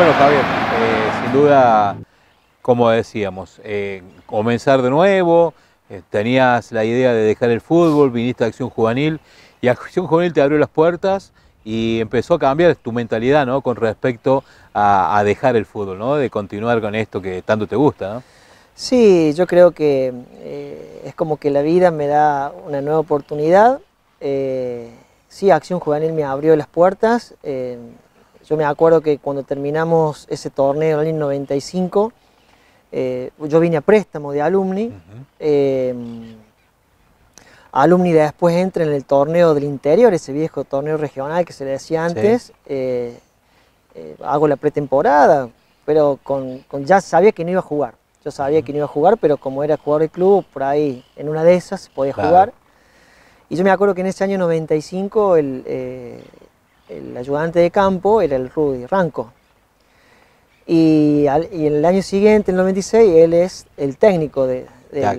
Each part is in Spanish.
Bueno, Javier, eh, sin duda, como decíamos, eh, comenzar de nuevo, eh, tenías la idea de dejar el fútbol, viniste a Acción Juvenil y Acción Juvenil te abrió las puertas y empezó a cambiar tu mentalidad ¿no? con respecto a, dejar el fútbol, ¿no? de continuar con esto que tanto te gusta. ¿no? Sí, yo creo que es como que la vida me da una nueva oportunidad. sí, Acción Juvenil me abrió las puertas. Yo me acuerdo que cuando terminamos ese torneo en el año 95, eh, yo vine a préstamo de alumni. Eh, alumni después entra en el torneo del interior, ese viejo torneo regional que se le decía antes. Eh, hago la pretemporada, pero con, ya sabía que no iba a jugar. Yo sabía que no iba a jugar, pero como era jugador del club, por ahí en una de esas podía jugar. Y yo me acuerdo que en ese año 95 el, el ayudante de campo era el Rudy Ranco. Y, en el año siguiente, en el 96, él es el técnico de, la,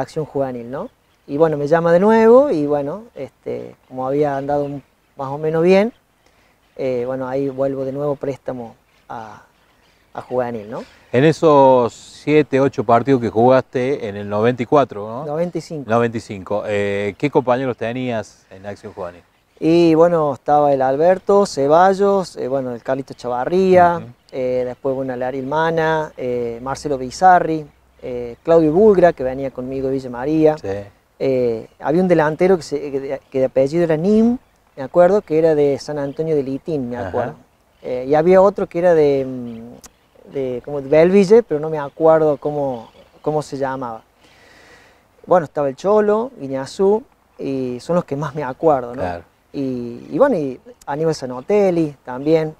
acción juvenil, ¿no? Y bueno, me llama de nuevo y bueno, este, como había andado más o menos bien, eh, bueno, ahí vuelvo de nuevo préstamo a, juvenil, ¿no? En esos 7, 8 partidos que jugaste en el 94, ¿no? 95. 95. Eh, ¿Qué compañeros tenías en Acción Juvenil? Y bueno, estaba el Alberto Ceballos, eh, bueno, el Carlito Chavarría, eh, después bueno, el Ariel Mana, eh, Marcelo Bizarri, Claudio Bulgra, que venía conmigo de Villa María. había un delantero que, de apellido era Nim, me acuerdo, que era de San Antonio de Litín, me acuerdo. y había otro que era de, mm, de, como de Belville, pero no me acuerdo cómo, cómo se llamaba. Bueno, estaba el Cholo, Guiñazú, y son los que más me acuerdo, ¿no? Y, bueno, y Aníbal Sanotelli también.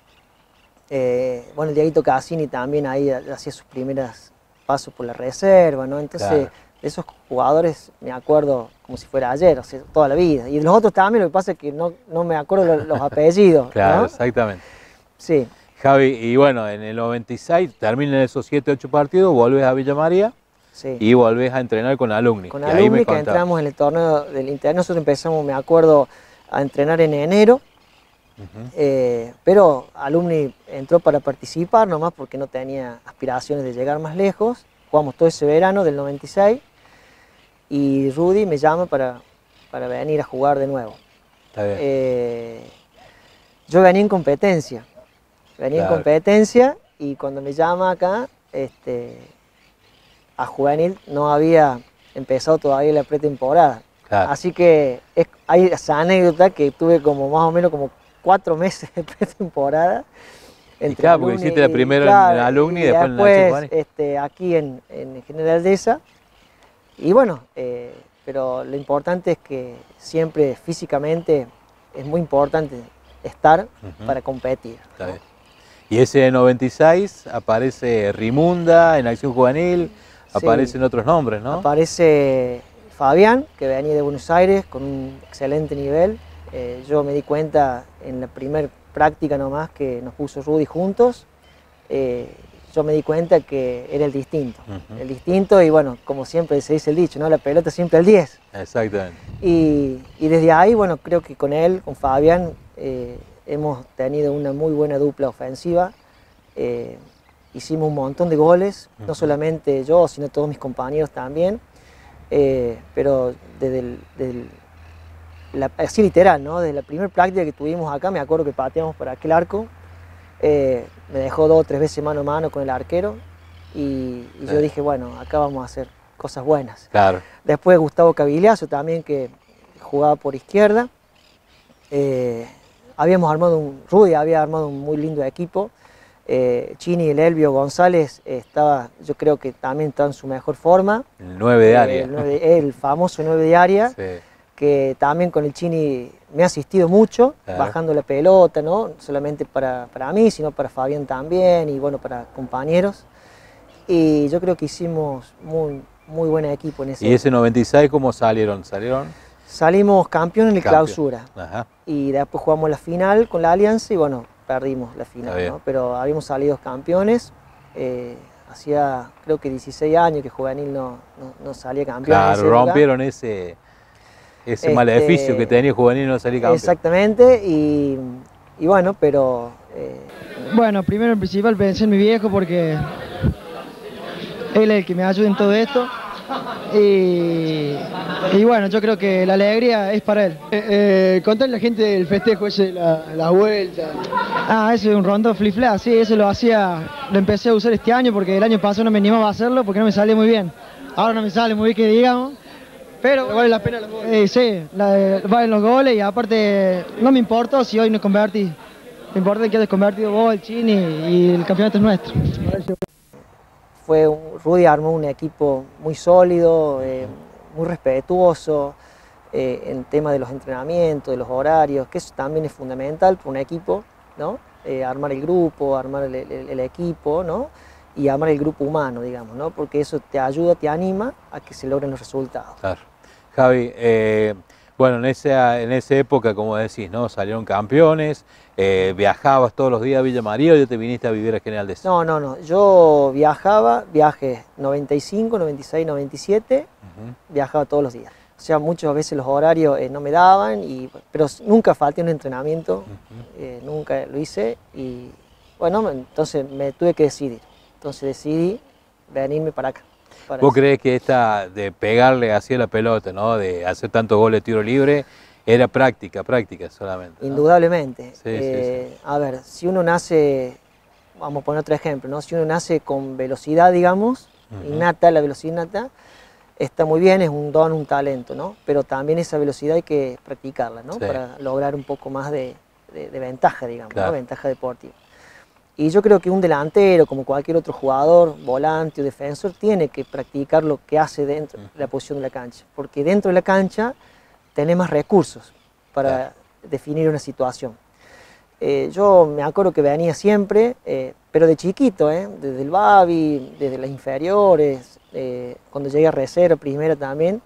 Eh, bueno, el Diaguito Cassini también ahí hacía sus primeras pasos por la reserva, ¿no? Entonces, esos jugadores me acuerdo como si fuera ayer, o sea, toda la vida. Y los otros también, lo que pasa es que no, no me acuerdo los, apellidos. claro, exactamente. Sí. Javi, y bueno, en el 96 terminan esos 7, 8 partidos, vuelves a Villa María. Sí. Y volvés a entrenar con alumni. Con alumni que entramos en el torneo del Inter. Nosotros empezamos, me acuerdo, a entrenar en enero, eh, pero Alumni entró para participar nomás porque no tenía aspiraciones de llegar más lejos. Jugamos todo ese verano del 96 y Rudy me llama para, para venir a jugar de nuevo. Eh, yo venía en competencia, venía en competencia y cuando me llama acá, este, a juvenil no había empezado todavía la pretemporada. Así que hay esa anécdota que tuve como más o menos como cuatro meses de pretemporada. Y claro, porque hiciste la primera en Alumni y después, en la este, aquí en, en General Deza. Y bueno, eh, pero lo importante es que siempre físicamente es muy importante estar para competir. Y ese 96 aparece Rimunda en Acción Juvenil, aparecen otros nombres, ¿no? Aparece Fabián, que venía de Buenos Aires con un excelente nivel. Eh, yo me di cuenta en la primera práctica nomás que nos puso Rudy juntos. Eh, yo me di cuenta que era el distinto. El distinto y bueno, como siempre se dice el dicho, ¿no? La pelota siempre al 10. Exactamente. Y, desde ahí, bueno, creo que con él, con Fabián, eh, hemos tenido una muy buena dupla ofensiva. hicimos un montón de goles, no solamente yo, sino todos mis compañeros también. Eh, pero desde, la, así literal, ¿no? Desde la primera práctica que tuvimos acá, me acuerdo que pateamos para aquel arco, eh, me dejó dos o tres veces mano a mano con el arquero y, yo dije, bueno, acá vamos a hacer cosas buenas. Claro. Después Gustavo Cavigliazo también, que jugaba por izquierda. Eh, habíamos armado un, Rudy había armado un muy lindo equipo eh, Chini, el Elvio González estaba, yo creo que también está en su mejor forma. El 9 de eh, área. El, famoso 9 de área, que también con el Chini me ha asistido mucho, bajando la pelota, no solamente para, mí, sino para Fabián también y bueno, para compañeros. Y yo creo que hicimos muy, muy buen equipo en ese. ¿Y ese 96 cómo salieron? ¿Salieron? Salimos campeón en la clausura. Y después jugamos la final con la Alianza y bueno, perdimos la final, ¿no? pero habíamos salido campeones. Eh, hacía creo que 16 años que Juvenil no, no, salía campeón. Claro, rompieron ese, ese maleficio que este, tenía Juvenil no salir campeón. Exactamente, y, y, bueno, pero Eh, Bueno, primero en principal pensé en mi viejo porque él es el que me ayuda en todo esto. Y, y bueno, yo creo que la alegría es para él. Eh, eh, contale a la gente del festejo ese, la, la vuelta. Ah, ese es un rondo flip flap, sí, eso lo hacía, lo empecé a usar este año porque el año pasado no me animaba a hacerlo porque no me sale muy bien. Ahora no me sale muy bien que digamos, pero Pero vale la pena los goles. eh, sí, la valen los goles y aparte no me importa si hoy no convertí. Me importa que hayas convertido vos, el Chini y el campeonato es nuestro. Fue Rudy armó un equipo muy sólido, eh, muy respetuoso eh, en tema de los entrenamientos, de los horarios, que eso también es fundamental para un equipo, ¿no? Eh, armar el grupo, armar el equipo, ¿no? Y armar el grupo humano, digamos, ¿no? Porque eso te ayuda, te anima a que se logren los resultados. Claro. Javi, eh, bueno, en esa, en esa época, como decís, ¿no? Salieron campeones, eh, viajabas todos los días a Villa María o ya te viniste a vivir a General de No, no, no. Yo viajaba, viaje 95, 96, 97, Ujú. viajaba todos los días. O sea, muchas veces los horarios eh, no me daban, y, pero nunca falté un entrenamiento, eh, nunca lo hice y bueno, entonces me tuve que decidir. Entonces decidí venirme para acá. para ¿Vos eso. crees que esta de pegarle hacia la pelota, ¿no? De hacer tantos goles de tiro libre, era práctica, práctica solamente? ¿no? Indudablemente. Sí, sí, Eh, A ver, si uno nace, vamos a poner otro ejemplo, ¿no? si uno nace con velocidad, digamos, Ujú. innata, la velocidad innata, está muy bien, es un don, un talento, ¿no? Pero también esa velocidad hay que practicarla, ¿no? Para lograr un poco más de, de- de ventaja, digamos, Claro. ¿no? Ventaja deportiva. Y yo creo que un delantero, como cualquier otro jugador, volante o defensor, tiene que practicar lo que hace dentro de la posición de la cancha. Porque dentro de la cancha tenés más recursos para Claro. definir una situación. Eh, yo me acuerdo que venía siempre, eh, pero de chiquito, ¿eh? desde el Babi, desde las inferiores, eh, cuando llegué a reserva, primera también,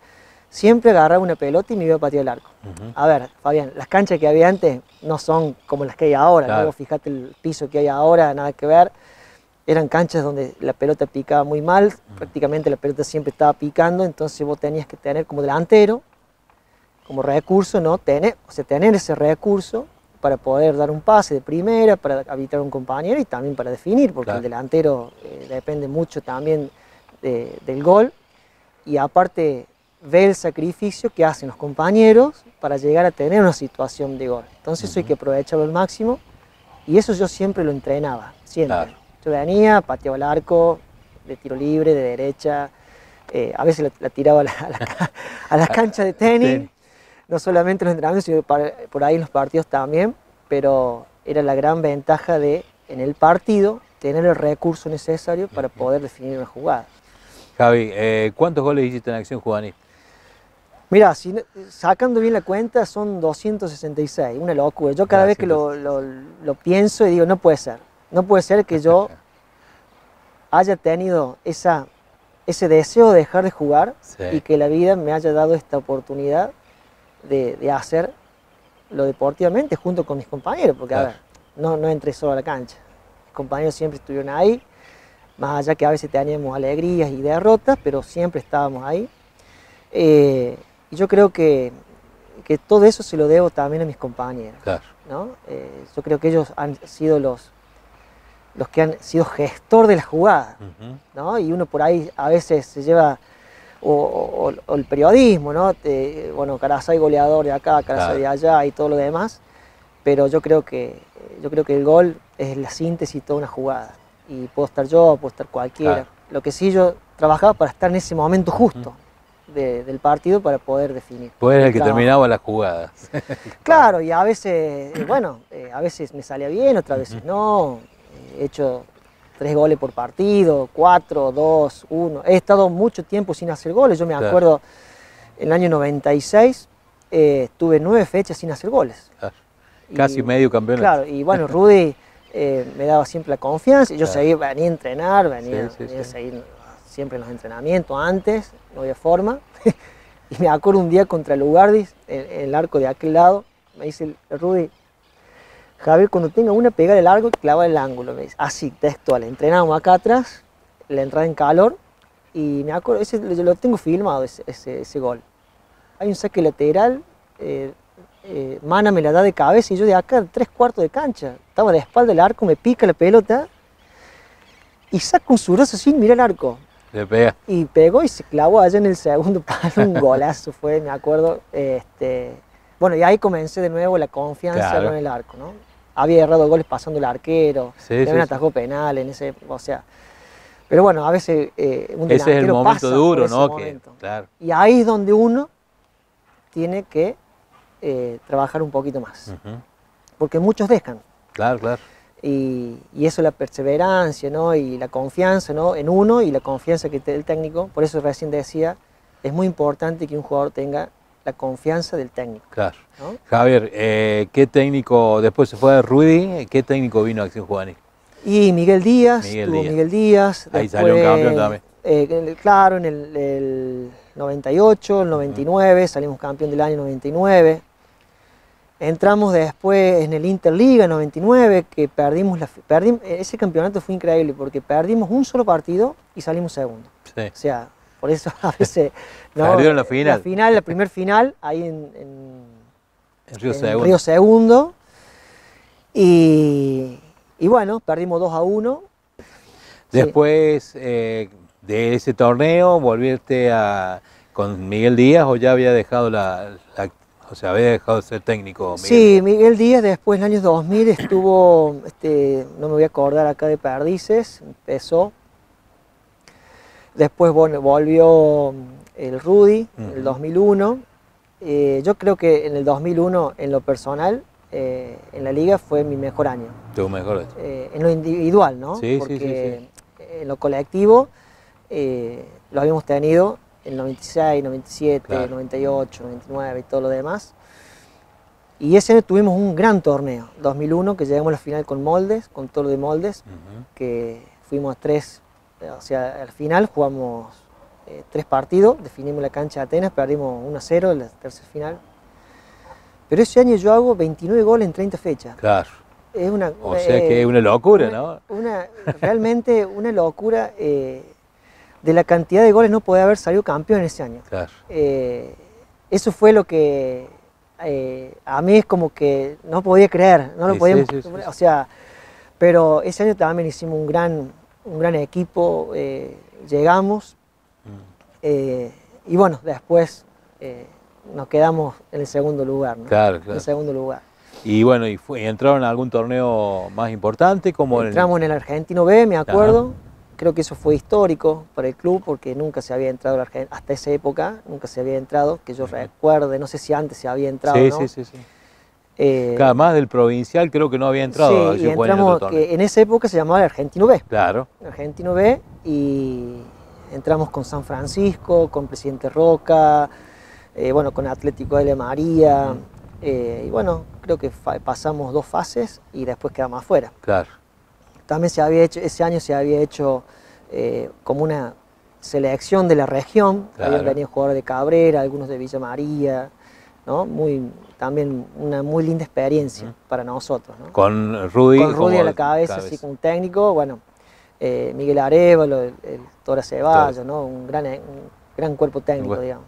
siempre agarraba una pelota y me iba a patear el arco. Ujú. A ver, Fabián, las canchas que había antes no son como las que hay ahora. Claro. Luego fíjate el piso que hay ahora, nada que ver. Eran canchas donde la pelota picaba muy mal, prácticamente la pelota siempre estaba picando, entonces vos tenías que tener como delantero, como recurso, ¿no? Tener, o sea, tener ese recurso para poder dar un pase de primera, para habilitar a un compañero y también para definir, porque Claro. el delantero eh, depende mucho también de- del gol y aparte ve el sacrificio que hacen los compañeros para llegar a tener una situación de gol. Entonces eso hay que aprovecharlo al máximo y eso yo siempre lo entrenaba, siempre. Claro. Yo venía, pateaba el arco, de tiro libre, de derecha, eh, a veces la, la tiraba a la, a la ca- a las canchas de tenis, Tenis. No solamente en los entrenamientos, sino para- por ahí en los partidos también, pero era la gran ventaja de en el partido tener el recurso necesario para poder definir una jugada. Javi, eh, ¿cuántos goles hiciste en acción juvenil? Mira, si, sacando bien la cuenta son 266, una locura. Yo cada Ah, vez que lo, lo- lo pienso y digo, no puede ser. No puede ser que yo haya tenido esa, ese deseo de dejar de jugar Sí. y que la vida me haya dado esta oportunidad de, de hacer lo deportivamente junto con mis compañeros, porque a ver, no, no entré solo a la cancha. Mis compañeros siempre estuvieron ahí, más allá que a veces teníamos alegrías y derrotas, pero siempre estábamos ahí. Eh, y yo creo que, que todo eso se lo debo también a mis compañeros. Claro. ¿no? Eh, yo creo que ellos han sido los, los que han sido gestor de la jugada. ¿no? Y uno por ahí a veces se lleva, o, o- o el periodismo, ¿no? Te- bueno, Carazay goleador de acá, Carazay Claro. de allá y todo lo demás, pero yo creo que yo creo que el gol es la síntesis de toda una jugada. Y puedo estar yo, puedo estar cualquiera. Claro. Lo que sí yo trabajaba para estar en ese momento justo de- del partido para poder definir. Pues era el que terminaba las jugadas. Claro, y a veces, eh, bueno, eh, a veces me salía bien, otras veces no. He hecho tres goles por partido, cuatro, dos, uno. He estado mucho tiempo sin hacer goles. Yo me Claro. acuerdo, en el año 96, eh, tuve nueve fechas sin hacer goles. Claro. Y- Casi medio campeonato. Claro, y bueno, Rudy eh, me daba siempre la confianza y yo Claro. seguía, venía a entrenar, venía, Sí, sí, venía a seguir siempre en los entrenamientos antes, no había forma. y me acuerdo un día contra Lugardis, en, en el arco de aquel lado, me dice Rudy, Javier, cuando tenga una, pegar el largo y clavar el ángulo, me dice, así, textual. Entrenamos acá atrás, la entrada en calor, y me acuerdo, ese, yo lo tengo filmado, ese, ese, ese gol. Hay un saque lateral, eh, eh, Mana me la da de cabeza y yo de acá, tres cuartos de cancha. Estaba de espalda del arco, me pica la pelota y saco un surazo sin mirar el arco. Le pega. Y pegó y se clavó allá en el segundo palo, un golazo fue, me acuerdo. Este, bueno, y ahí comencé de nuevo la confianza Claro. con el arco, ¿no? Había errado goles pasando el arquero, Sí, también sí, sí. atajó penal en ese, o sea. Pero bueno, a veces eh, un Ese es el momento pasa duro, ese ¿no? Que, momento. claro. Y ahí es donde uno tiene que eh, trabajar un poquito más, porque muchos dejan. Claro, claro. Y, y eso la perseverancia, ¿no? Y la confianza, ¿no? En uno y la confianza que te el técnico. Por eso recién decía, es muy importante que un jugador tenga la confianza del técnico, Claro. ¿no? Javier, eh, ¿qué técnico, después se fue de Rudy, qué técnico vino a Acción Juvenil? Y Miguel Díaz, Miguel tuvo Díaz. Miguel Díaz. Ahí salió un campeón también. eh, en el- claro, en el, el 98, el 99, salimos campeón del año 99. Entramos después en el Interliga 99, que perdimos la, perdim- ese campeonato fue increíble porque perdimos un solo partido y salimos segundo. Sí. O sea, por eso a veces... Perdieron la final. La final, la primer final, ahí en, en- En Río en Segundo. Río Segundo. Y, y bueno, perdimos 2 a 1. Sí. Después eh, de ese torneo, ¿volviste a, con Miguel Díaz o ya había dejado la, la- o sea, había dejado de ser técnico? Miguel Sí? Miguel Díaz después en el año 2000 estuvo, este, no me voy a acordar acá de Perdices, empezó. Después bueno, volvió el Rudy en el Ujú. 2001. Eh, yo creo que en el 2001, en lo personal, eh, en la liga fue mi mejor año. Tu mejor. Eh, en lo individual, ¿no? Sí, sí, sí, Porque en lo colectivo lo habíamos tenido en 96, 97, Claro. 98, 99 y todo lo demás. Y ese año tuvimos un gran torneo, 2001, que llegamos a la final con Moldes, con Toro de Moldes, que fuimos a tres, o sea, al final jugamos eh, tres partidos, definimos la cancha de Atenas, perdimos 1 a 0 en la tercera final. Pero ese año yo hago 29 goles en 30 fechas. Claro. Es una, O sea eh, que es una locura, una- ¿no? Una, realmente una locura eh, de la cantidad de goles no puede haber salido campeón ese año. Claro. Eh, eso fue lo que eh, a mí es como que no podía creer, no lo sí, sí, sí, o sea, pero ese año también hicimos un gran, un gran equipo, eh, llegamos Mm. eh, y bueno, después eh, nos quedamos en el segundo lugar, ¿no? Claro, En claro. el segundo lugar. Y bueno, y, fue- y entraron a algún torneo más importante como en el- Entramos en el Argentino B, me acuerdo. Creo que eso fue histórico para el club porque nunca se había entrado hasta esa época, nunca se había entrado, que yo recuerde, no sé si antes se había entrado. Sí, ¿no? sí, sí, sí. Eh, Claro, más del provincial creo que no había entrado sí, y en otro entramos, torneo. que en esa época se llamaba el Argentino B. Claro. Argentino B y entramos con San Francisco, con Presidente Roca, eh, bueno, con Atlético de María. eh, y bueno, creo que pasamos dos fases y después quedamos afuera. Claro. También se había hecho, ese año se había hecho como una selección de la región. Claro. Habían venido jugadores de Cabrera, algunos de Villa María, ¿no? Muy, también una muy linda experiencia para nosotros. ¿no? Con Rudy. Con Rudy a la cabeza, así como técnico, bueno, eh, Miguel Arevalo, el, el Tora Ceballos, ¿no? Un gran, un gran cuerpo técnico, Bueno. digamos.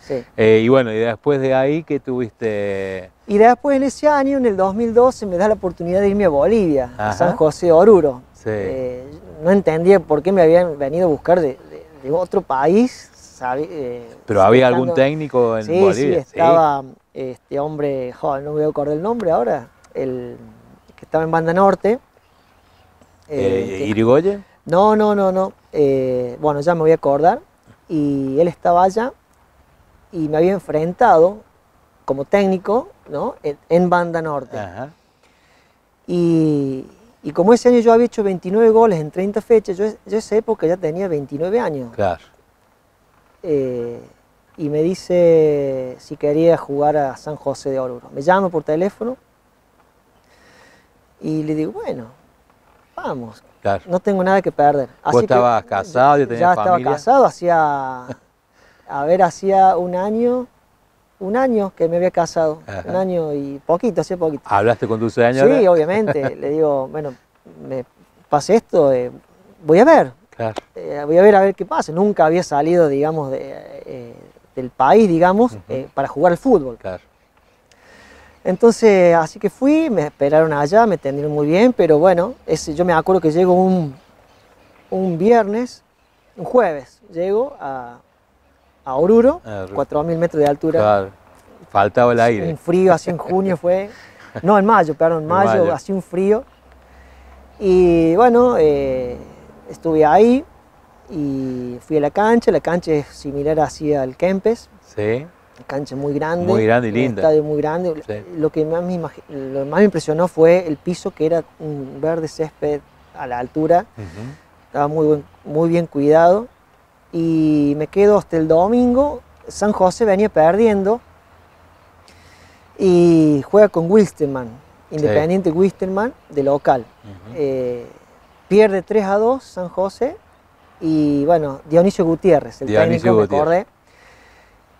Sí. Eh, y bueno, y después de ahí que tuviste. Y después en ese año, en el 2012, me da la oportunidad de irme a Bolivia, a. San José de Oruro. Sí. Eh, no entendía por qué me habían venido a buscar de, de- de otro país. sabe- eh, Pero había algún técnico en sí, Bolivia. Sí, estaba este hombre, joder, no me voy a acordar el nombre ahora, el que estaba en Banda Norte. Eh, que- ¿Irigoyen? no, no, no, no. eh, bueno, ya me voy a acordar. Y él estaba allá y me había enfrentado como técnico ¿no? en, en Banda Norte. Ajá. Y, y como ese año yo había hecho 29 goles en 30 fechas, yo, yo esa época ya tenía 29 años. Claro. eh, y me dice si quería jugar a San José de Oruro. Me llama por teléfono y le digo, bueno, vamos, Claro. no tengo nada que perder. ¿Vos estabas casado, ya estaba familia? casado, hacía, a ver, hacía un año, un año que me había casado, Ajá. un año y poquito, hacía poquito. ¿Hablaste con tu señora? Sí, obviamente, le digo, bueno, me pasa esto, eh, voy a ver, Claro. eh, voy a ver a ver qué pasa. Nunca había salido, digamos, de, eh, del país, digamos, Ujú. eh, para jugar al fútbol. Claro. Entonces, así que fui, me esperaron allá, me atendieron muy bien, pero bueno, ese, yo me acuerdo que llego un, un viernes, un jueves, llego a, a Oruro, Ah, Oruro. 4.000 metros de altura. Claro. Faltaba el aire. Un frío, así en junio fue. No, en mayo, perdón, en En mayo, mayo. así un frío. Y bueno, eh, estuve ahí y fui a la cancha. La cancha es similar así al Kempes, Sí. una cancha muy grande. Muy grande y un linda. estadio muy grande. Sí. Lo que más me, lo más me impresionó fue el piso, que era un verde césped a la altura. Ujú. Estaba muy, buen- muy bien cuidado. Y me quedo hasta el domingo. San José venía perdiendo. Y juega con Wilstermann, Independiente Wilstermann, de local. Ujú. Eh, pierde 3 a 2 San José. Y bueno, Dionisio Gutiérrez, el Dionisio técnico, me Gutiérrez. acordé.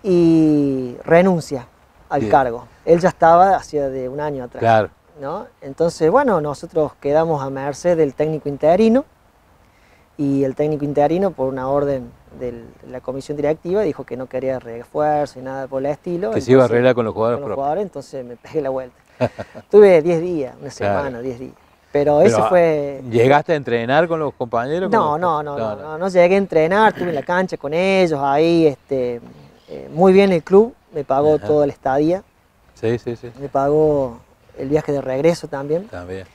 Y renuncia al Bien. cargo. Él ya estaba hacía de un año atrás. Claro. ¿no? Entonces, bueno, nosotros quedamos a merced del técnico interino y el técnico interino, por una orden de la comisión directiva, dijo que no quería refuerzo y nada por el estilo. Que se iba a arreglar con los jugadores con los propios. jugadores, entonces me pegué la vuelta. Tuve 10 días, una semana, 10 días. Pero, Pero, ah, fue... ¿Llegaste a entrenar con los compañeros? No, Con no, no, no, no, no llegué a entrenar, estuve en la cancha con ellos, ahí, este, eh, muy bien el club, me pagó Ajá. toda la estadía, Sí, sí, sí. me pagó el viaje de regreso también. También.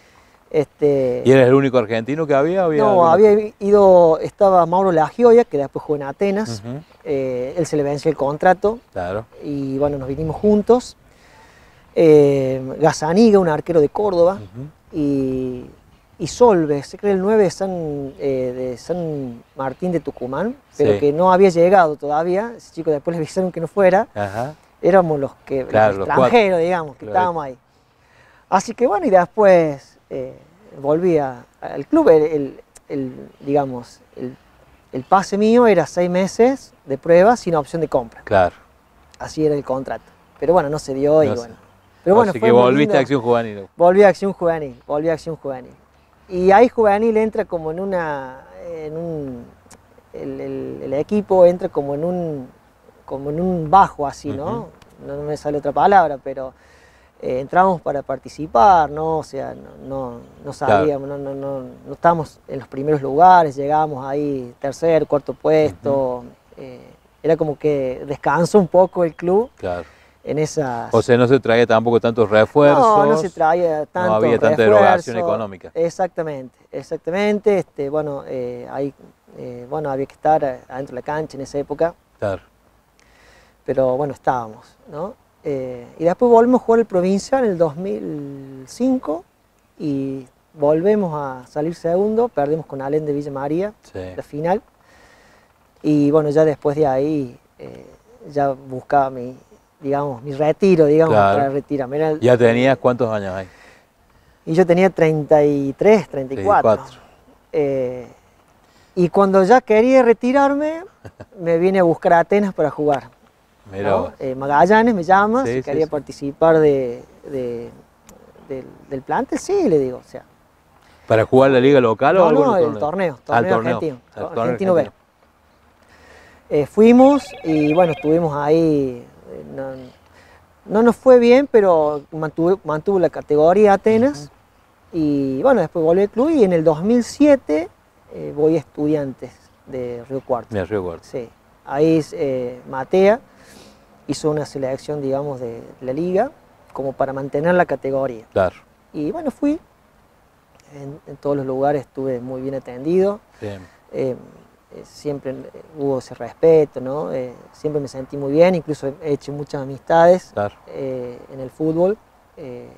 Este, ¿Y eres el único argentino que había? ¿Había no, había ido, estaba Mauro Lagioia, que después jugó en Atenas, eh, él se le venció el contrato Claro. y bueno, nos vinimos juntos. Eh, Gazaniga, un arquero de Córdoba, Ujú. Y, y Solve, se cree el 9 de San, eh, de San Martín de Tucumán, pero Sí. que no había llegado todavía, ese chico después le avisaron que no fuera, Ajá. éramos los que Claro, los los extranjeros, digamos, que estábamos ahí. Así que bueno, y después eh, volví a- al club, el, el- el, digamos, el, el pase mío era seis meses de prueba sin opción de compra, Claro. así era el contrato. Pero bueno, no se dio y No se- bueno. Pero bueno, Así fue que volviste a Acción Juvenil. Volví a Acción Juvenil, volví a Acción Juvenil. Y ahí Juvenil entra como en una, en un, el, el- el equipo entra como en un, como en un bajo así, ¿no? No me sale otra palabra, pero eh, entramos para participar, ¿no? O sea, no, no, no sabíamos, no, no, no, no estábamos en los primeros lugares, llegábamos ahí tercer, cuarto puesto. eh, era como que descansó un poco el club Claro. En esas... O sea, no se traía tampoco tantos refuerzos. No, no se traía tanto había tanta refuerzo. erogación económica. Exactamente, exactamente. Este, bueno, eh, ahí, eh, bueno, había que estar eh, adentro de la cancha en esa época, Claro. pero bueno, estábamos, ¿no? Eh, y después volvimos a jugar el provincial en el 2005 y volvemos a salir segundo, perdimos con Alén de Villa María Sí. la final. Y bueno, ya después de ahí eh, ya buscaba mi, digamos, mi retiro, digamos, Claro. para retirarme. El- ¿Ya tenías cuántos años ahí? Y yo tenía 33, 34. 34. Eh, y cuando ya quería retirarme, me vine a buscar a Atenas para jugar. ¿no? Eh, Magallanes me llama, Sí, si sí, quería sí. participar de, de- del, del plantel, sí, le digo. O sea, ¿Para jugar la liga local o no, algún no, el torneo? torneo, Ah, el torneo argentino, el torneo argentino B. argentino. Eh, fuimos y bueno, estuvimos ahí. No, no nos fue bien, pero mantuvo, mantuvo la categoría Atenas. Y bueno, después volví al club y en el 2007 eh, voy a Estudiantes de Río Cuarto. Mira, Río Cuarto. Sí, ahí eh, Matea hizo una selección, digamos, de la liga como para mantener la categoría. Claro. Y bueno, fui. En, en todos los lugares estuve muy bien atendido. Bien. Eh, siempre eh, hubo ese respeto, ¿no? Eh, siempre me sentí muy bien, incluso he hecho muchas amistades Claro. eh, en el fútbol. eh,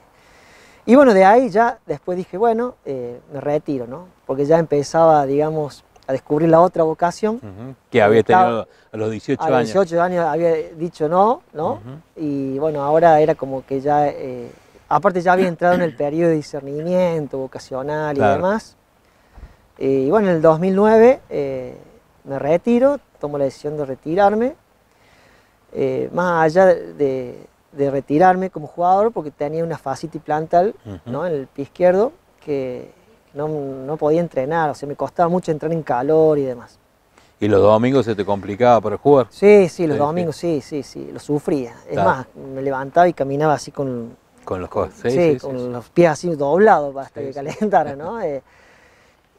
y bueno, de ahí ya después dije, bueno, eh, me retiro, ¿no? Porque ya empezaba, digamos, a descubrir la otra vocación. Que había Estaba- tenido a los 18 A los años. 18 años había dicho no, ¿no? Y bueno, ahora era como que ya, eh, aparte ya había entrado en el periodo de discernimiento vocacional y demás. Y bueno, en el 2009 eh, me retiro, tomo la decisión de retirarme. Eh, más allá de, de- retirarme como jugador, porque tenía una fascitis plantal. ¿no? en el pie izquierdo, que no, no podía entrenar, o sea, me costaba mucho entrar en calor y demás. Y los domingos se te complicaba para jugar. Sí, sí, los Sí, domingos sí, sí, sí, lo sufría. Es Claro. más, me levantaba y caminaba así con, Con los sí, con los pies así doblados hasta que calentara, ¿no? Eh,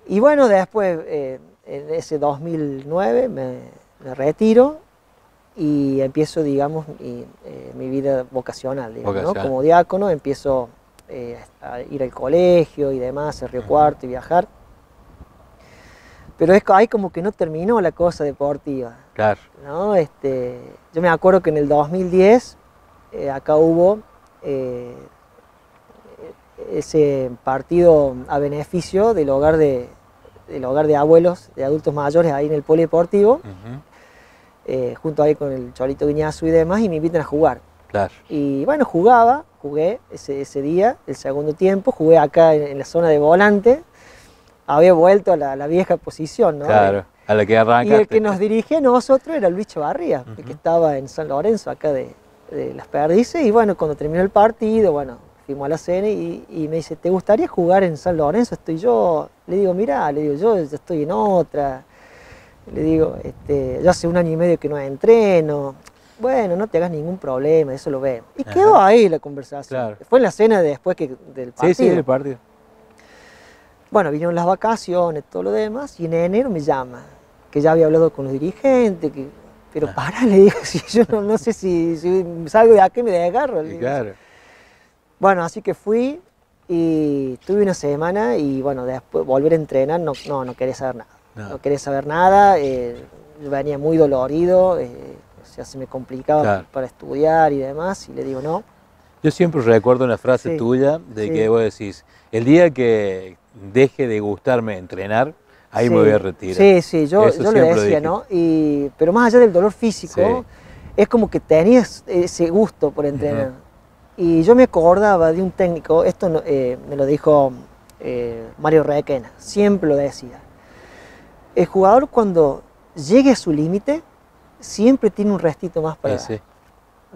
y bueno, después, eh, en ese 2009, me, me retiro y empiezo, digamos, mi, eh, mi vida vocacional, digamos, ¿no? Como diácono empiezo eh, a ir al colegio y demás, a Río Cuarto y viajar. Pero es, ahí como que no terminó la cosa deportiva. Claro, ¿no? Este, yo me acuerdo que en el 2010 eh, acá hubo ese partido a beneficio del hogar de, del hogar de abuelos, de adultos mayores ahí en el polideportivo, eh, junto ahí con el Cholito Guiñazo y demás, y me invitan a jugar. claro. Y bueno, jugaba, jugué ese, ese día, el segundo tiempo, jugué acá en, en la zona de volante, había vuelto a la, la vieja posición, ¿no? Claro, a la que Y arranca. el que nos dirigía a nosotros era Luis Chavarría, el que estaba en San Lorenzo, acá de, de Las Perdices. Y bueno, cuando terminó el partido, bueno, fuimos a la cena y, y me dice, ¿te gustaría jugar en San Lorenzo? Estoy yo. Le digo, mirá, le digo, yo ya estoy en otra. Le digo, este, yo hace un año y medio que no entreno. Bueno, no te hagas ningún problema, eso lo vemos. Y quedó ahí la conversación. Claro. Fue en la cena de después que, del partido. Sí, sí, el partido. Bueno, vinieron las vacaciones, todo lo demás, y en enero me llama, que ya había hablado con los dirigentes, que, pero para, le digo, si yo no, no sé si, si salgo de aquí me desgarro. le digo. claro. Bueno, así que fui y tuve una semana y bueno, después volver a entrenar, no, no, no quería saber nada. No. No, quería saber nada, eh, yo venía muy dolorido, eh, o sea, se me complicaba Claro. para estudiar y demás, y le digo, no, Yo siempre recuerdo una frase Sí, tuya de sí. que vos decís, el día que deje de gustarme entrenar, ahí me voy a retirar. Sí, sí, yo, yo lo siempre decía, dije. ¿no? Y, pero más allá del dolor físico, es como que tenías ese gusto por entrenar. Y yo me acordaba de un técnico, esto eh, me lo dijo eh, Mario Requena, siempre lo decía. El jugador cuando llegue a su límite, siempre tiene un restito más para Sí, dar, sí.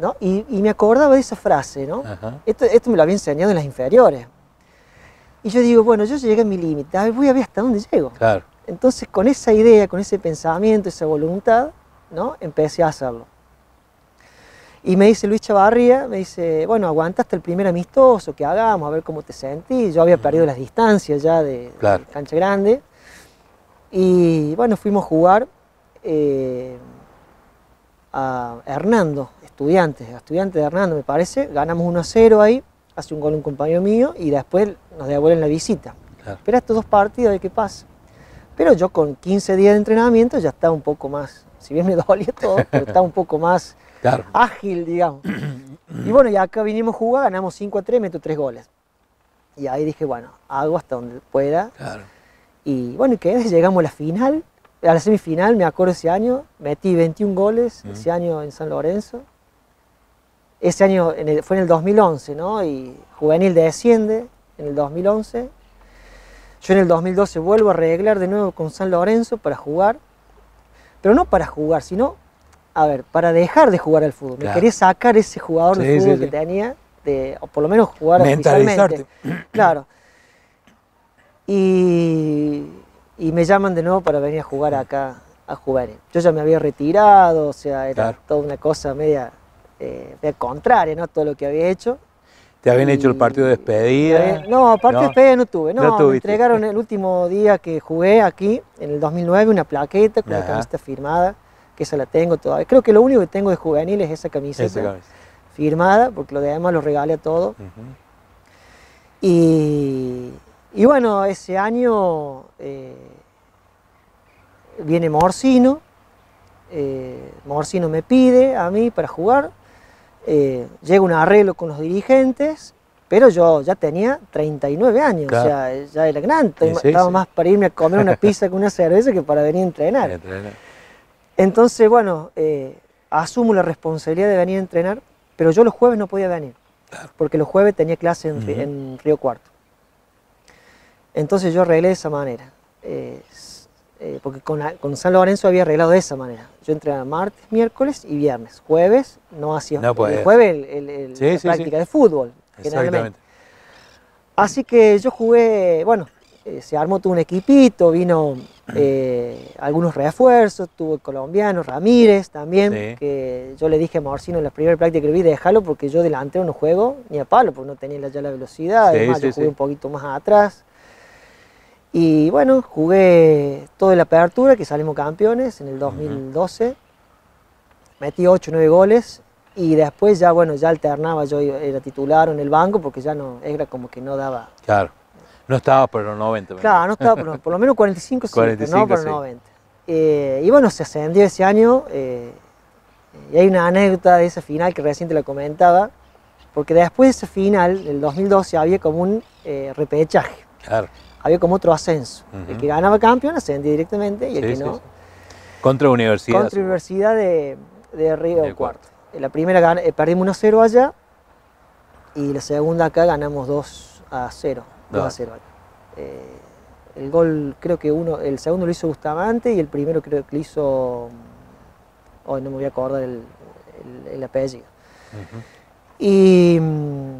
¿no? Y, y me acordaba de esa frase, ¿no? Esto, esto me lo había enseñado en las inferiores. Y yo digo, bueno, yo llegué a mi límite, voy a ver hasta dónde llego. Claro. Entonces, con esa idea, con ese pensamiento, esa voluntad, ¿no? empecé a hacerlo. Y me dice Luis Chavarría, me dice, bueno, aguanta hasta el primer amistoso que hagamos, a ver cómo te sentís. Yo había perdido las distancias ya de, Claro. de cancha grande. Y bueno, fuimos a jugar eh, a Hernando, estudiantes, estudiantes de Hernando, me parece. Ganamos 1 a 0 ahí, hace un gol un compañero mío y después nos devuelven la visita. Claro. Espera estos dos partidos ver qué pasa. Pero yo con 15 días de entrenamiento ya estaba un poco más, si bien me dolía todo, pero estaba un poco más Claro. ágil, digamos. Y bueno, y acá vinimos a jugar, ganamos 5 a 3, meto 3 goles. Y ahí dije, bueno, hago hasta donde pueda. Claro. Y bueno, y quedé, llegamos a la final, a la semifinal, me acuerdo ese año, metí 21 goles Ujú. ese año en San Lorenzo. Ese año en el- fue en el 2011, ¿no? Y Juvenil desciende en el 2011. Yo en el 2012 vuelvo a arreglar de nuevo con San Lorenzo para jugar, pero no para jugar, sino, a ver, para dejar de jugar al fútbol. Me quería sacar ese jugador de Sí, fútbol sí. que tenía, de, o por lo menos jugar Mentalizarte. oficialmente. Claro. Y, y me llaman de nuevo para venir a jugar acá a Juvenil. Yo ya me había retirado, o sea, era Claro. toda una cosa media, eh, media contraria, ¿no? Todo lo que había hecho. Te habían hecho el partido de despedida. No, aparte No. de despedida no tuve. No, No me entregaron el último día que jugué aquí, en el 2009, una plaqueta con la camiseta firmada, que esa la tengo todavía. Creo que lo único que tengo de juvenil es esa camiseta Esa firmada, porque lo demás lo regalé a todo. Y, y bueno, ese año eh, viene Morcino, eh, Morcino me pide a mí para jugar, eh, llega un arreglo con los dirigentes, pero yo ya tenía 39 años, Claro. o sea, ya era grande, Sí, estaba sí. más para irme a comer una pizza con una cerveza que para venir a entrenar. Entonces, bueno, eh, asumo la responsabilidad de venir a entrenar, pero yo los jueves no podía venir, porque los jueves tenía clase en, Río Cuarto. Entonces yo arreglé de esa manera, eh, eh, porque con, con San Lorenzo había arreglado de esa manera. Yo entrenaba martes, miércoles y viernes. Jueves no hacía. No el jueves el, el- el- Sí, la sí, práctica sí. de fútbol, generalmente. Exactamente. Así que yo jugué, bueno, se armó todo un equipito, vino eh, algunos refuerzos, tuvo el colombiano Ramírez también, Sí. que yo le dije a Morcino en la primera práctica que vi, déjalo porque yo delantero no juego ni a palo, porque no tenía ya la velocidad, Sí, además sí, yo jugué un poquito más atrás. Y bueno, jugué toda la apertura, que salimos campeones en el 2012, metí 8 o 9 goles y después ya, bueno, ya alternaba, yo era titular en el banco porque ya no, era como que no daba Claro. No estaba por los 90. me Claro, no estaba por, por lo menos 45 sí, pero 45, no por sí. 90. Eh, y bueno, se ascendió ese año. eh, y hay una anécdota de esa final que recién te la comentaba, porque después de esa final, del 2012, había como un eh, repechaje, Claro. había como otro ascenso. El que ganaba campeón ascendía directamente y el Sí, que sí, no. Contra Universidad. contra. Universidad de, de Río De Cuarto. En la primera eh, perdimos 1-0 allá y la segunda acá ganamos 2 a 0. 2 a Dos. 0 acá. Eh, el gol creo que uno, el segundo lo hizo Bustamante y el primero creo que lo hizo, mm, hoy no me voy a acordar el, el- el apellido. Y, mm,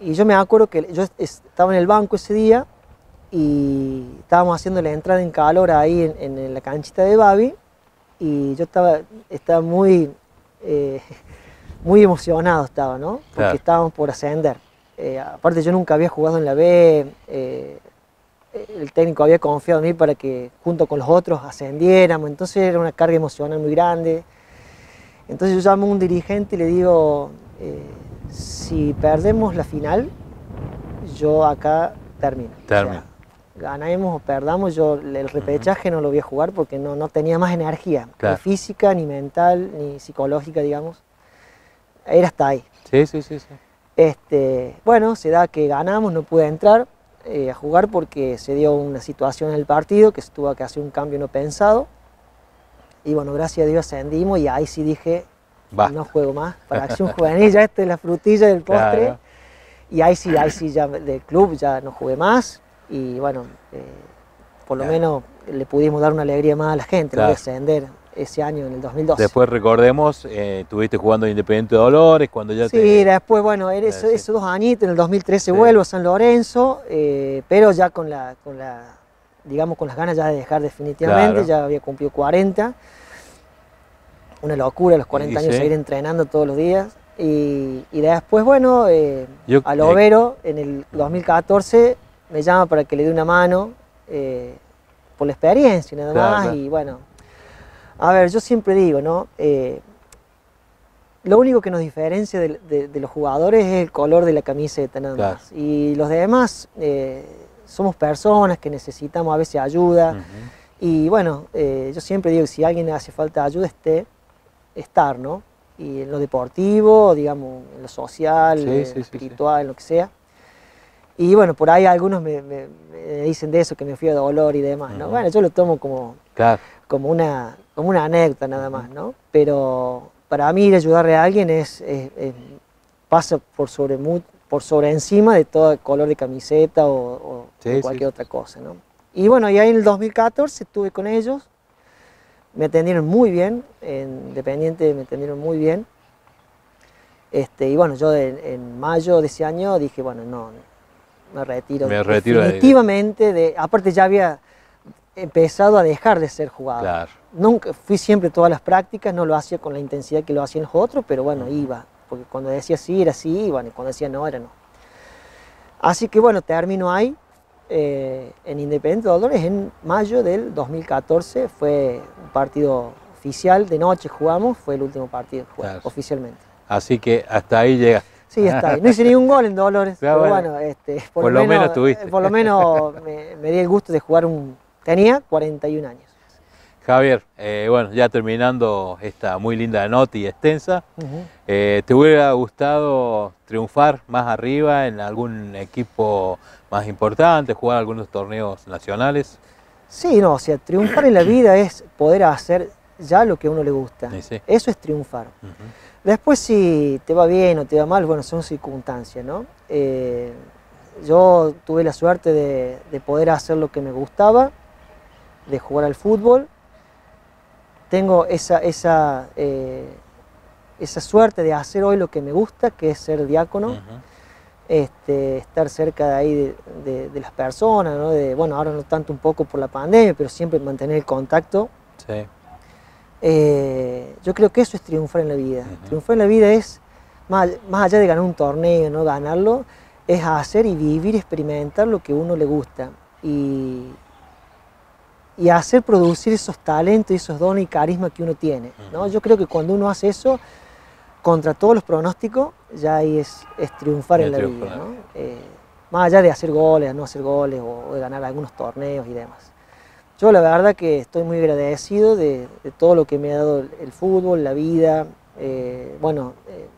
y yo me acuerdo que yo est- estaba en el banco ese día y estábamos haciendo la entrada en calor ahí en, en la canchita de Babi y yo estaba, estaba muy, eh, muy emocionado estaba, ¿no? Porque Claro. estábamos por ascender. Eh, aparte yo nunca había jugado en la B, eh, el técnico había confiado en mí para que junto con los otros ascendiéramos, entonces era una carga emocional muy grande. Entonces yo llamo a un dirigente y le digo, eh, si perdemos la final, yo acá termino. O sea, Termino. ganemos o perdamos, yo el repechaje no lo voy a jugar porque no, no tenía más energía, Claro. ni física, ni mental, ni psicológica, digamos. Era hasta ahí. Sí, sí, sí. sí. Este, bueno, se da que ganamos, no pude entrar eh, a jugar porque se dio una situación en el partido que se tuvo que hacer un cambio no pensado. Y bueno, gracias a Dios ascendimos y ahí sí dije, Basta. no juego más. Para acción juvenil ya esta es la frutilla del postre. Claro. Y ahí sí, ahí sí ya del club ya no jugué más. Y bueno, eh, por lo Claro. menos le pudimos dar una alegría más a la gente, no Claro. de ascender ese año en el 2012. Después recordemos, eh, estuviste jugando en Independiente de Dolores cuando ya Sí, te... después, bueno, esos dos añitos, en el 2013 Sí. vuelvo a San Lorenzo, eh, pero ya con la, con la, digamos, con las ganas ya de dejar definitivamente, Claro. ya había cumplido 40. Una locura, a los 40 Y años sí. seguir entrenando todos los días. Y, y después, bueno, eh, Yo- a Lovero, en el 2014, me llama para que le dé una mano eh, por la experiencia y nada Claro, más. claro. Y bueno, a ver, yo siempre digo, ¿no? Eh, lo único que nos diferencia de, de- de los jugadores es el color de la camiseta, nada Claro. más. Y los demás eh, somos personas que necesitamos a veces ayuda. Y bueno, eh, yo siempre digo que si a alguien le hace falta ayuda, esté, estar, ¿no? Y en lo deportivo, digamos, en lo social, Sí, sí, sí, sí. espiritual, en lo que sea. Y bueno, por ahí algunos me, me- me dicen de eso, que me fui a dolor y demás, ¿no? Bueno, yo lo tomo como, Claro. como una, como una anécdota nada más, ¿no? Pero para mí ir a ayudarle a alguien es, es- es- pasa por sobre, por sobre encima de todo el color de camiseta o, o Sí, de sí, cualquier sí. otra cosa, ¿no? Y bueno, y ahí en el 2014 estuve con ellos, me atendieron muy bien, en Independiente me atendieron muy bien. Este, y bueno, yo en, en mayo de ese año dije, bueno, no, me retiro. Me retiro de- definitivamente, de, aparte ya había empezado a dejar de ser jugador. Claro. Nunca, fui siempre todas las prácticas, no lo hacía con la intensidad que lo hacían los otros, pero bueno, iba. Porque cuando decía sí, era sí, bueno, y cuando decía no, era no. Así que bueno, termino ahí, eh, en Independiente de Dolores, en mayo del 2014. Fue un partido oficial, de noche jugamos, fue el último partido que Claro. oficialmente. Así que hasta ahí llega. Sí, está ahí. No hice ningún gol en Dolores, Ya, pero bueno. bueno, este, por, Por lo menos tuviste. Por lo menos me, me di el gusto de jugar un... Tenía 41 años. Javier, eh, bueno, ya terminando esta muy linda nota y extensa, eh, ¿te hubiera gustado triunfar más arriba en algún equipo más importante, jugar algunos torneos nacionales? Sí, no, o sea, triunfar en la vida es poder hacer ya lo que a uno le gusta. Sí, sí. Eso es triunfar. Después si te va bien o te va mal, bueno, son circunstancias, ¿no? Eh, yo tuve la suerte de, de poder hacer lo que me gustaba, de jugar al fútbol. Tengo esa, esa, eh, esa suerte de hacer hoy lo que me gusta, que es ser diácono. Ujú. este, estar cerca de ahí de, de, las personas, ¿no? de, bueno, ahora no tanto un poco por la pandemia, pero siempre mantener el contacto. Sí. Eh, yo creo que eso es triunfar en la vida. Triunfar en la vida es, más, más, allá de ganar un torneo, no ganarlo, es hacer y vivir, experimentar lo que a uno le gusta. Y, y hacer producir esos talentos, esos dones y carisma que uno tiene. ¿no? Yo creo que cuando uno hace eso, contra todos los pronósticos, ya ahí es, es triunfar en la vida. ¿no? Eh, más allá de hacer goles, no hacer goles o de ganar algunos torneos y demás. Yo la verdad que estoy muy agradecido de, todo lo que me ha dado el, fútbol, la vida, eh, bueno, eh,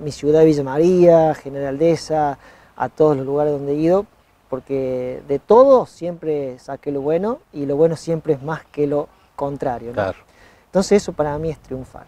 mi ciudad Villa María, General Deza, a todos los lugares donde he ido, porque de todo siempre saqué lo bueno y lo bueno siempre es más que lo contrario. Claro. Entonces eso para mí es triunfar.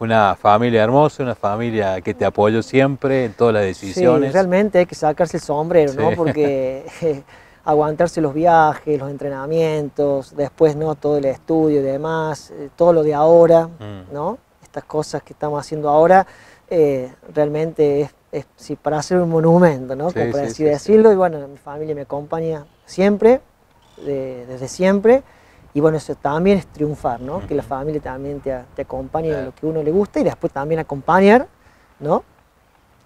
Una familia hermosa, una familia que te apoyó siempre en todas las decisiones. Sí, realmente hay que sacarse el sombrero, ¿no? Porque aguantarse los viajes, los entrenamientos, después no todo el estudio y demás, eh, todo lo de ahora, mm. ¿no? Estas cosas que estamos haciendo ahora, eh, realmente es es para hacer un monumento, ¿no? Como para así decirlo. Y bueno, mi familia me acompaña siempre, desde siempre. Y bueno, eso también es triunfar, ¿no? Que la familia también te, te acompañe en lo que uno le gusta y después también acompañar, ¿no?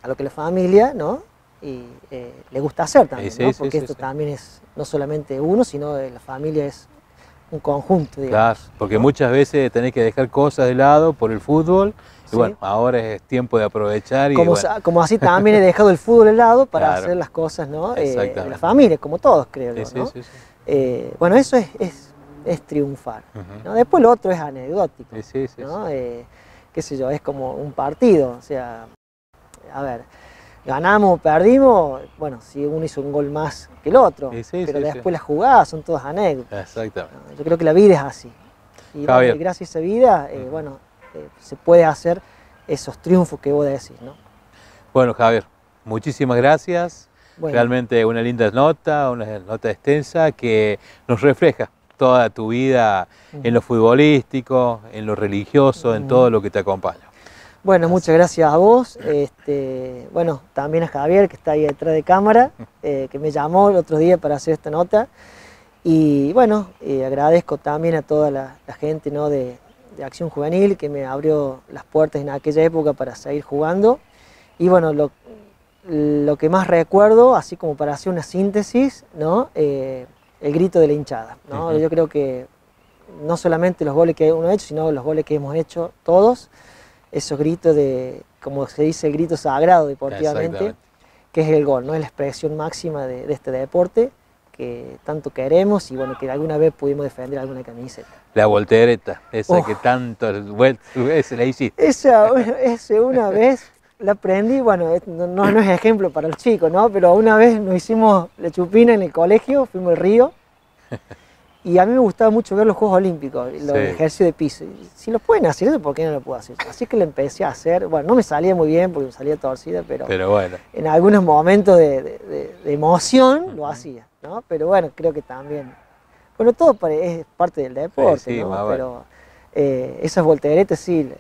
A lo que la familia, ¿no? Y eh, le gusta hacer también, ¿no? Porque esto también es no solamente uno, sino la familia es un conjunto, digamos. Claro, porque muchas veces tenés que dejar cosas de lado por el fútbol y bueno, ahora es tiempo de aprovechar. Y como, como así también he dejado el fútbol de lado para hacer las cosas ¿no? Eh, de la familia, como todos creo yo. ¿no? Eh, bueno, eso es, es, es triunfar. ¿no? Después lo otro es anecdótico. ¿no? Eh, qué sé yo, es como un partido. O sea, a ver, ganamos, perdimos, bueno, si uno hizo un gol más que el otro, pero después las jugadas son todas anécdotas. Exactamente. Yo creo que la vida es así. Y gracias a esa vida, bueno, eh, se puede hacer esos triunfos que vos decís. ¿no? Bueno, Javier, muchísimas gracias. Realmente una linda nota, una nota extensa que nos refleja toda tu vida en lo futbolístico, en lo religioso, en todo lo que te acompaña. Bueno, muchas gracias a vos. Este, bueno, también a Javier, que está ahí detrás de cámara, eh, que me llamó el otro día para hacer esta nota. Y bueno, eh, agradezco también a toda la, la gente ¿no? de, de Acción Juvenil que me abrió las puertas en aquella época para seguir jugando. Y bueno, lo, lo que más recuerdo, así como para hacer una síntesis, ¿no? Eh, el grito de la hinchada. ¿no? Yo creo que no solamente los goles que uno ha hecho, sino los goles que hemos hecho todos, esos gritos de, como se dice, el grito sagrado deportivamente, que es el gol, ¿no? es la expresión máxima de, de este deporte que tanto queremos y bueno, que alguna vez pudimos defender alguna camiseta. La voltereta, esa que tanto esa la hiciste. Esa, esa una vez la aprendí, bueno, no, no, es ejemplo para los chicos, ¿no? Pero una vez nos hicimos la chupina en el colegio, fuimos al río, y a mí me gustaba mucho ver los Juegos Olímpicos, los ejercicios de piso. Si los pueden hacer, ¿por qué no lo puedo hacer? Así que lo empecé a hacer, bueno, no me salía muy bien porque me salía torcida, pero, pero bueno. en algunos momentos de emoción lo hacía. ¿no? Pero bueno, creo que también, bueno, todo es parte del deporte, ¿no? Pero eh, esas volteretas sí,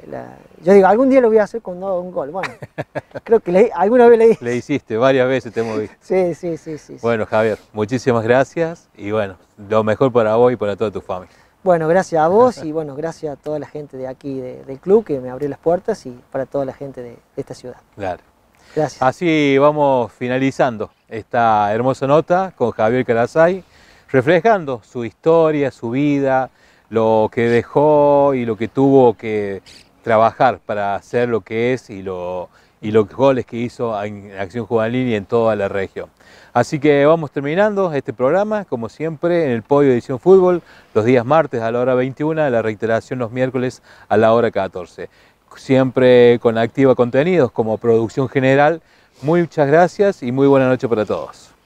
yo digo, algún día lo voy a hacer con un gol, bueno, creo que alguna vez le hice. Le hiciste, varias veces te moví. Sí, sí, sí, sí. Bueno, Javier, muchísimas gracias y bueno, lo mejor para vos y para toda tu familia. Bueno, gracias a vos y bueno, gracias a toda la gente de aquí del club que me abrió las puertas y para toda la gente de esta ciudad. Claro. Gracias. Así vamos finalizando esta hermosa nota con Javier Calazay, reflejando su historia, su vida, lo que dejó y lo que tuvo que trabajar para hacer lo que es y, y los goles que hizo en Acción Juvenil y en toda la región. Así que vamos terminando este programa, como siempre, en el Podio Edición Fútbol, los días martes a la hora 21, la reiteración los miércoles a la hora 14 siempre con Activa Contenidos como producción general. Muchas gracias y muy buena noche para todos.